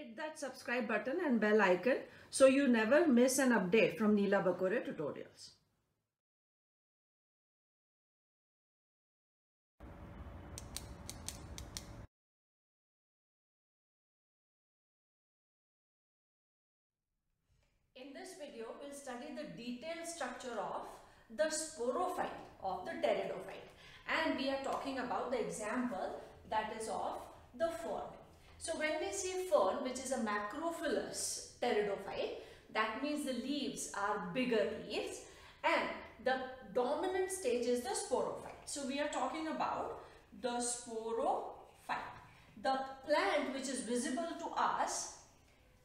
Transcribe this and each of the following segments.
Hit that subscribe button and bell icon so you never miss an update from Neela Bakore tutorials. In this video, we'll study the detailed structure of the sporophyte of the pteridophyte. And we are talking about the example that is of the fern. So when we see fern, which is a macrophyllous pteridophyte, that means the leaves are bigger leaves and the dominant stage is the sporophyte. So we are talking about the sporophyte. The plant which is visible to us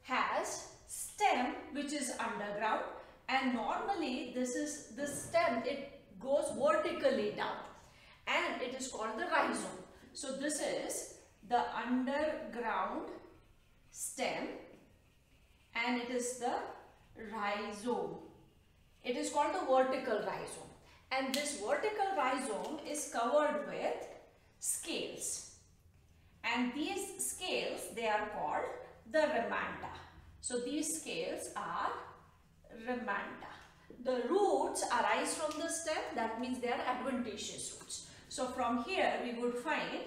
has stem which is underground and normally this is the stem it goes vertically down and it is called the rhizome. So this is the underground stem and it is the rhizome. It is called the vertical rhizome and this vertical rhizome is covered with scales and these scales they are called the ramenta. So these scales are ramenta. The roots arise from the stem that means they are adventitious roots. So from here we would find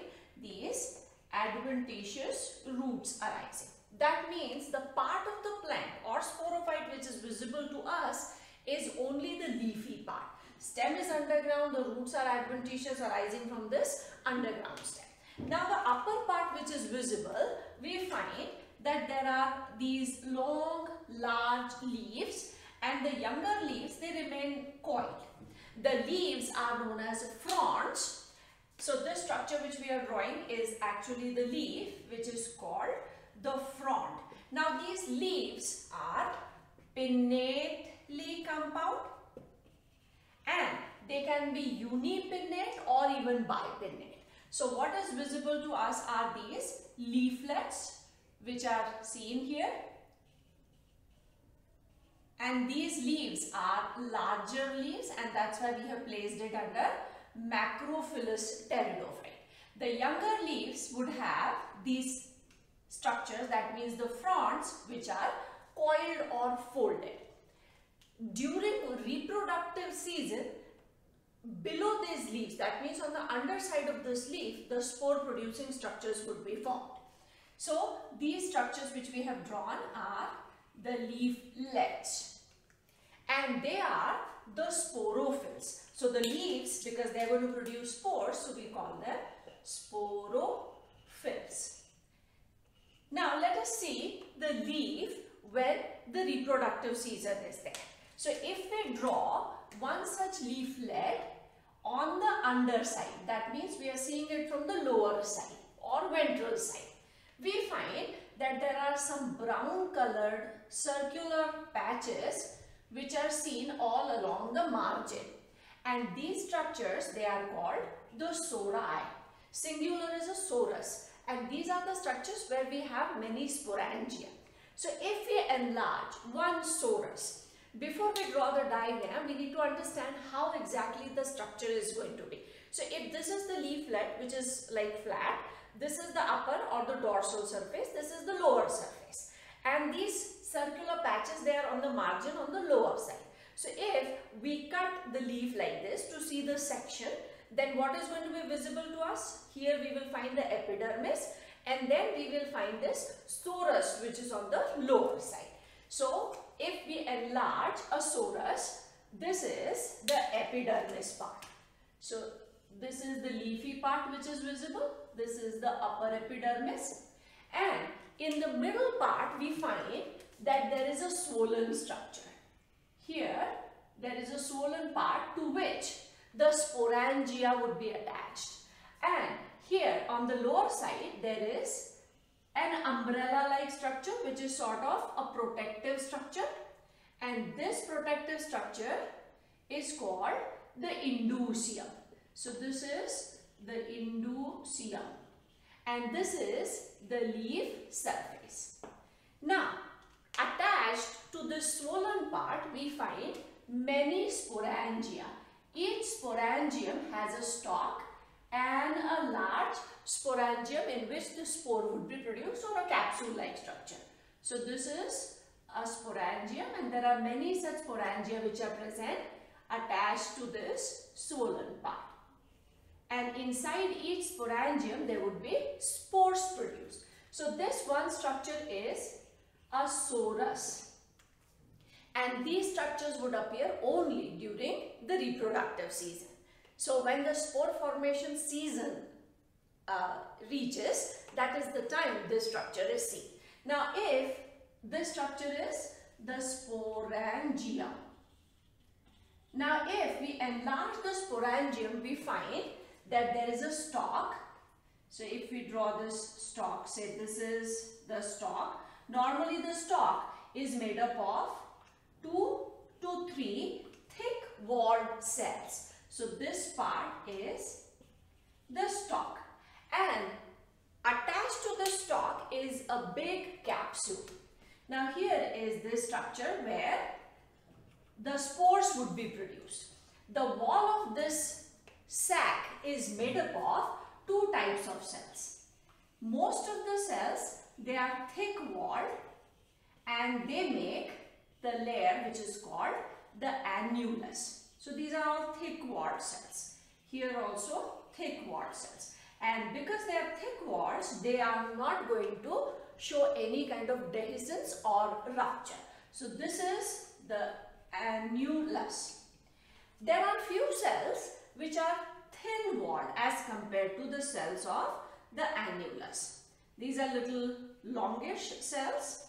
adventitious roots arising. That means the part of the plant or sporophyte which is visible to us is only the leafy part. Stem is underground, the roots are adventitious arising from this underground stem. Now the upper part which is visible, we find that there are these long large leaves and the younger leaves they remain coiled. The leaves are known as fronds so this structure which we are drawing is actually the leaf which is called the frond. Now these leaves are pinnately compound and they can be unipinnate or even bipinnate. So what is visible to us are these leaflets which are seen here and these leaves are larger leaves and that's why we have placed it under macrophyllous pteridophyte. The younger leaves would have these structures that means the fronds which are coiled or folded. During reproductive season, below these leaves, that means on the underside of this leaf, the spore producing structures would be formed. So these structures which we have drawn are the leaflets and they are the sporophylls. So the leaves, because they're going to produce spores, so we call them sporophylls. Now let us see the leaf when the reproductive season is there. So if we draw one such leaflet on the underside, that means we are seeing it from the lower side or ventral side, we find that there are some brown colored circular patches which are seen all along the margin. And these structures, they are called the sori. Singular is a sorus. And these are the structures where we have many sporangia. So if we enlarge one sorus, before we draw the diagram, we need to understand how exactly the structure is going to be. So if this is the leaflet, which is like flat, this is the upper or the dorsal surface, this is the lower surface. And these circular patches, they are on the margin on the lower side. So if we cut the leaf like this to see the section, then what is going to be visible to us? Here we will find the epidermis and then we will find this sorus which is on the lower side. So if we enlarge a sorus, this is the epidermis part. So this is the leafy part which is visible. This is the upper epidermis. And in the middle part we find that there is a swollen structure. Here, there is a swollen part to which the sporangia would be attached. And here on the lower side, there is an umbrella-like structure which is sort of a protective structure. And this protective structure is called the indusium. So this is the indusium. And this is the leaf surface. Now, attached to the swollen part, we find many sporangia. Each sporangium has a stalk and a large sporangium in which the spore would be produced or a capsule-like structure. So this is a sporangium and there are many such sporangia which are present attached to this swollen part. And inside each sporangium there would be spores produced. So this one structure is a sorus. And these structures would appear only during the reproductive season. So when the spore formation season uh, reaches, that is the time this structure is seen. Now if this structure is the sporangium. Now if we enlarge the sporangium, we find that there is a stalk. So if we draw this stalk, say this is the stalk. Normally the stalk is made up of two to three thick walled cells. So this part is the stalk and attached to the stalk is a big capsule. Now here is this structure where the spores would be produced. The wall of this sac is made up of two types of cells. Most of the cells, they are thick walled and they make the layer which is called the annulus. So these are all thick walled cells. Here also thick walled cells. And because they are thick walls, they are not going to show any kind of dehiscence or rupture. So this is the annulus. There are few cells which are thin walled as compared to the cells of the annulus. These are little longish cells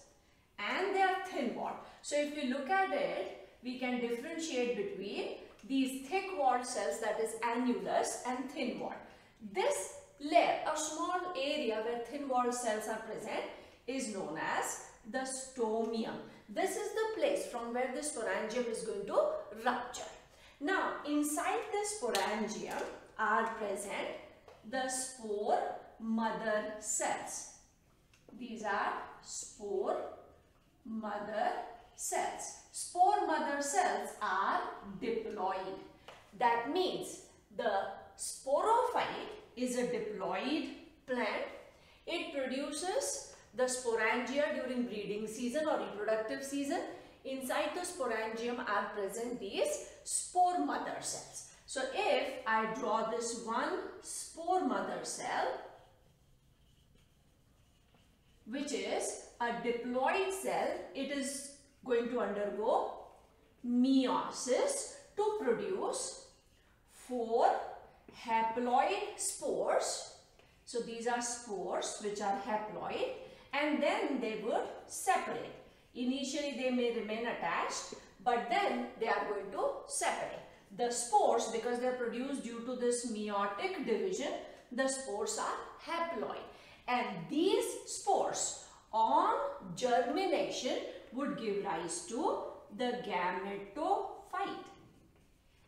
and they are thin walled. So if we look at it, we can differentiate between these thick walled cells that is annulus and thin walled. This layer, a small area where thin walled cells are present is known as the stomium. This is the place from where the sporangium is going to rupture. Now, inside the sporangium are present the spore mother cells. These are spore mother cells. Spore mother cells are diploid. That means the sporophyte is a diploid plant. It produces the sporangia during breeding season or reproductive season. Inside the sporangium are present these spore mother cells. So if I draw this one spore mother cell, which is a diploid cell, it is going to undergo meiosis to produce four haploid spores. So these are spores which are haploid and then they would separate. Initially they may remain attached but then they are going to separate. The spores because they are produced due to this meiotic division, the spores are haploid and these spores on germination would give rise to the gametophyte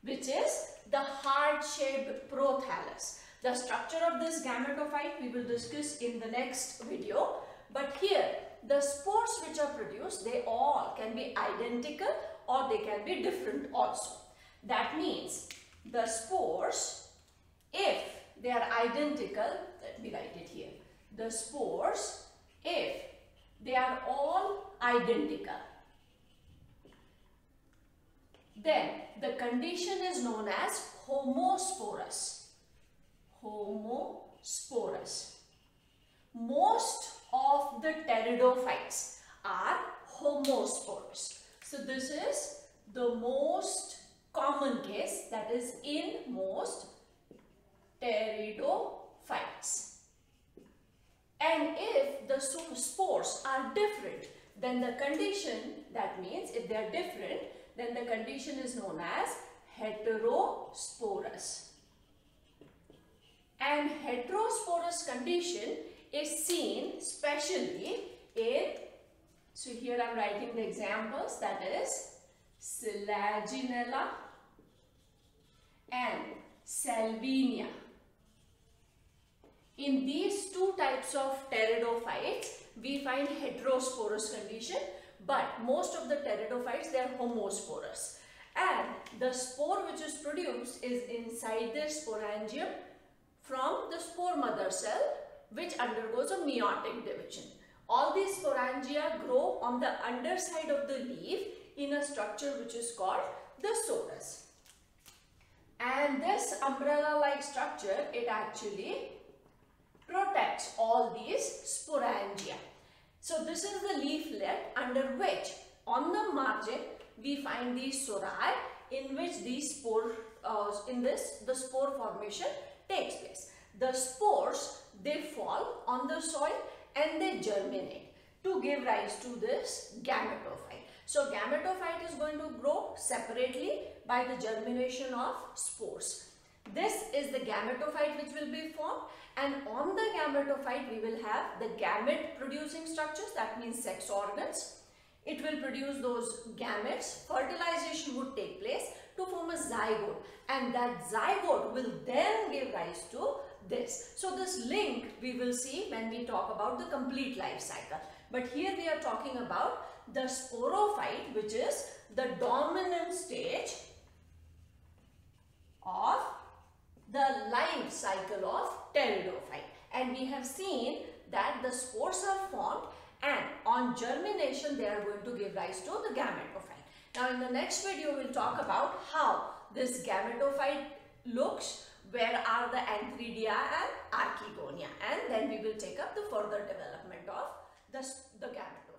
which is the heart-shaped prothallus. The structure of this gametophyte we will discuss in the next video. But here, the spores which are produced, they all can be identical or they can be different also. That means the spores, if they are identical, let me write it here. The spores, if they are all identical, then the condition is known as homosporous. Homosporous. Most of the pteridophytes are homosporous. So this is the most common case that is in most pteridophytes. And if the spores are different, then the condition, that means if they are different, then the condition is known as heterosporous. And heterosporous condition is seen specially in, so here I am writing the examples that is Selaginella and Salvinia. In these two types of pteridophytes, we find heterosporous condition but most of the pteridophytes, they are homosporous. And the spore which is produced is inside the sporangium from the spore mother cell which undergoes a meiotic division. All these sporangia grow on the underside of the leaf in a structure which is called the sorus. And this umbrella-like structure, it actually protects all these sporangia. So this is the leaflet under which on the margin we find these sori in which these spore, uh, in this the spore formation takes place. The spores they fall on the soil and they germinate to give rise to this gametophyte. So gametophyte is going to grow separately by the germination of spores. This is the gametophyte which will be formed and on the gametophyte we will have the gamete producing structures that means sex organs. It will produce those gametes. Fertilization would take place to form a zygote and that zygote will then give rise to this. So this link we will see when we talk about the complete life cycle. But here we are talking about the sporophyte which is the dominant stage of the life cycle of pteridophyte. And we have seen that the spores are formed and on germination they are going to give rise to the gametophyte. Now in the next video we'll talk about how this gametophyte looks, where are the antheridia and archegonia and then we will take up the further development of the, the gametophyte.